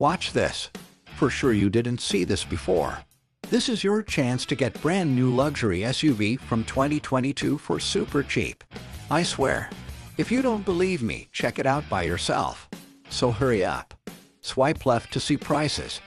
Watch this. For sure you didn't see this before. This is your chance to get brand new luxury SUV from 2022 for super cheap. I swear. If you don't believe me, check it out by yourself. So hurry up. Swipe left to see prices.